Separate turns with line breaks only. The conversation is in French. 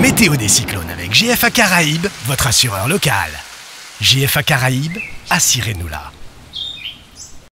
météo des cyclones avec GFA Caraïbes, votre assureur local. GFA Caraïbes, assurez-nous là.